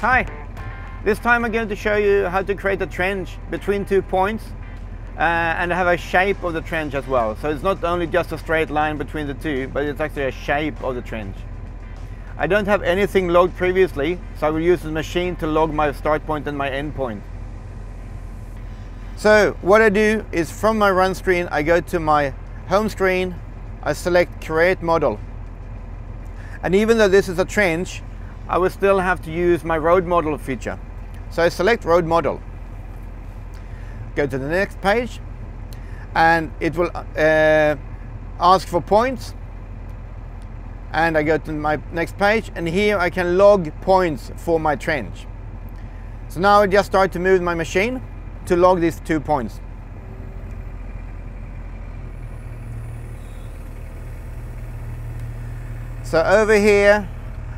Hi, this time I'm going to show you how to create a trench between two points uh, and have a shape of the trench as well. So it's not only just a straight line between the two, but it's actually a shape of the trench. I don't have anything logged previously, so I will use the machine to log my start point and my end point. So what I do is from my run screen, I go to my home screen, I select create model. And even though this is a trench, I will still have to use my road model feature. So I select road model. Go to the next page and it will uh, ask for points and I go to my next page and here I can log points for my trench. So now I just start to move my machine to log these two points. So over here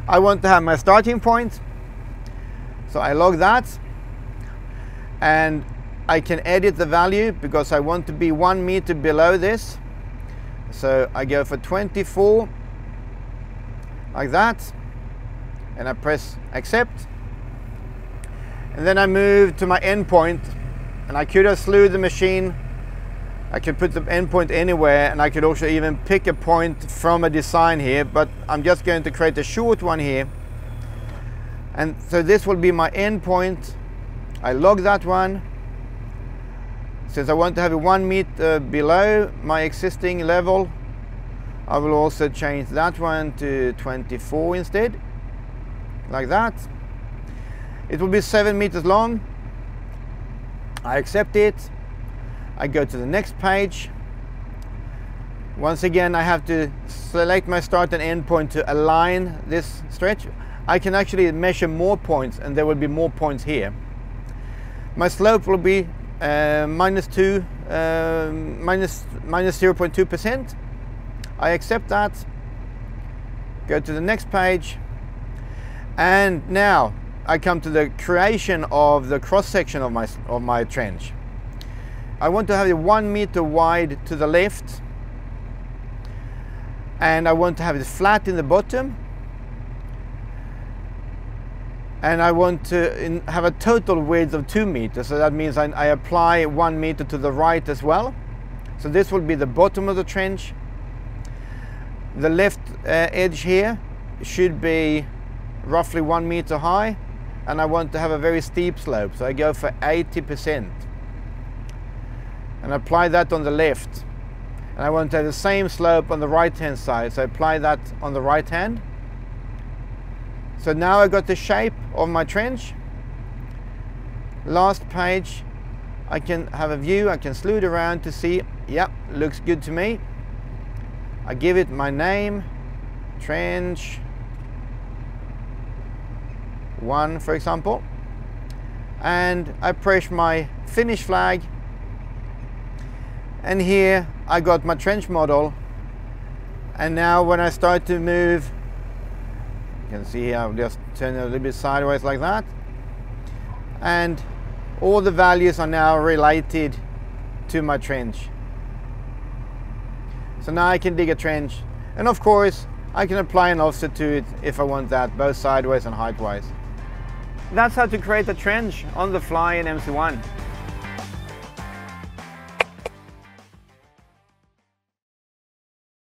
I want to have my starting point. So I log that and I can edit the value because I want to be one meter below this. So I go for 24 like that and I press accept. And then I move to my endpoint and I could have slew the machine I can put the endpoint anywhere and I could also even pick a point from a design here, but I'm just going to create a short one here. And so this will be my endpoint. I log that one. Since I want to have it one meter below my existing level, I will also change that one to 24 instead, like that. It will be seven meters long. I accept it I go to the next page. Once again, I have to select my start and end point to align this stretch. I can actually measure more points and there will be more points here. My slope will be uh, minus two, uh, minus, minus 0.2%. I accept that. Go to the next page. And now I come to the creation of the cross section of my, of my trench. I want to have it one meter wide to the left and I want to have it flat in the bottom and I want to have a total width of two meters. So that means I, I, apply one meter to the right as well. So this will be the bottom of the trench. The left uh, edge here should be roughly one meter high and I want to have a very steep slope. So I go for 80 percent and apply that on the left. And I want to have the same slope on the right hand side, so I apply that on the right hand. So now I got the shape of my trench. Last page, I can have a view, I can slew it around to see, yep, looks good to me. I give it my name, trench one for example, and I press my finish flag and here I got my trench model. And now when I start to move you can see here I'll just turn it a little bit sideways like that. And all the values are now related to my trench. So now I can dig a trench. And of course I can apply an offset to it if I want that both sideways and heightwise. that's how to create a trench on the fly in MC1